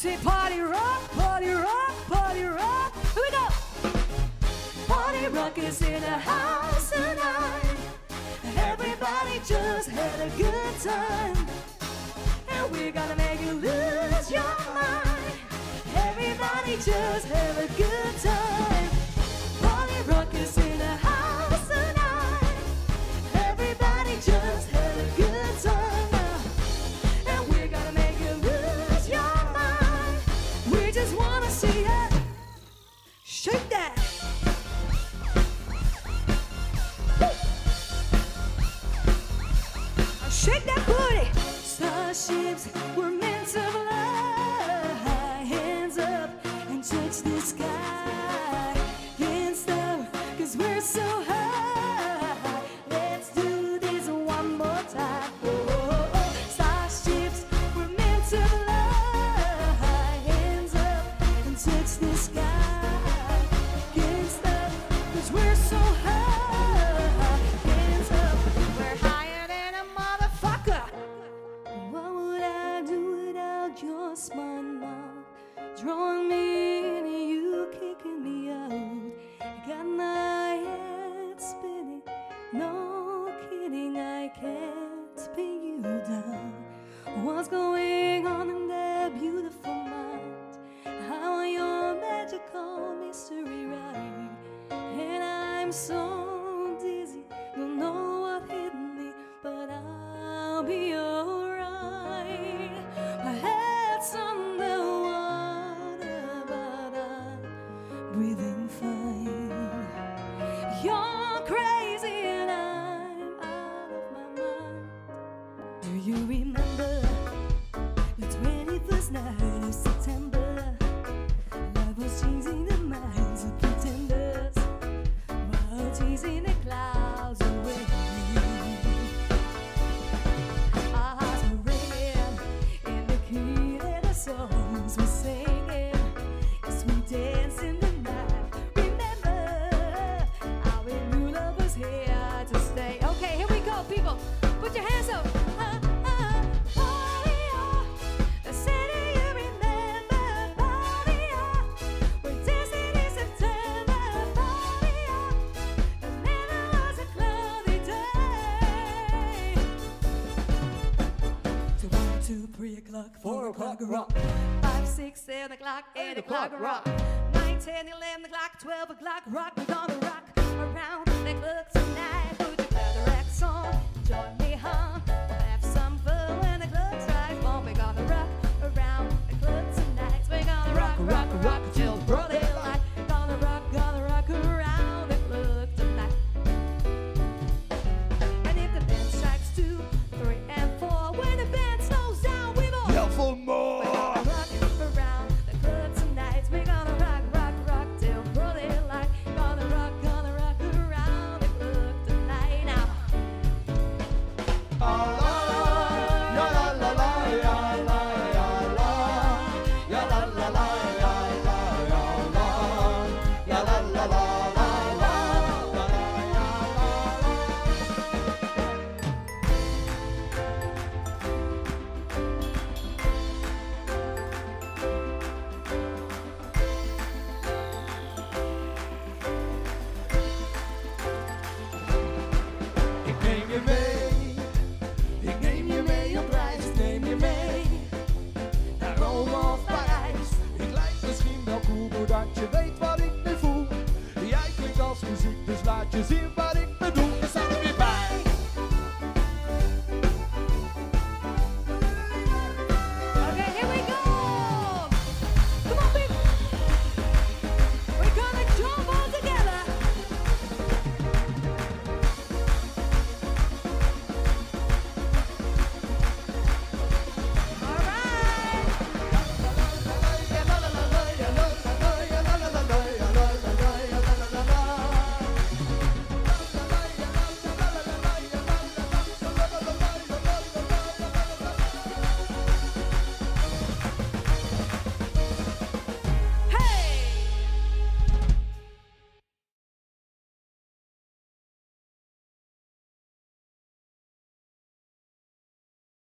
Say party rock, party rock, party rock. Here we go. Party rock is in the house tonight. Everybody just had a good time. And we're gonna make you lose your mind. Everybody just have a good time. Starships were meant to fly. Hands up and touch the sky. Can't stop, cause we're so high. Let's do this one more time. Oh, oh, oh. Starships were meant to fly. Hands up and touch the sky. No kidding, I can't pin you down. What's going on in that beautiful mind? How are your magical mystery right? And I'm so o'clock, rock. Five, six, seven o'clock, eight o'clock, rock. Nine, ten, eleven o'clock, twelve o'clock, rock. We're gonna rock around the clock tonight. Put your leather racks on, join beautiful Cause if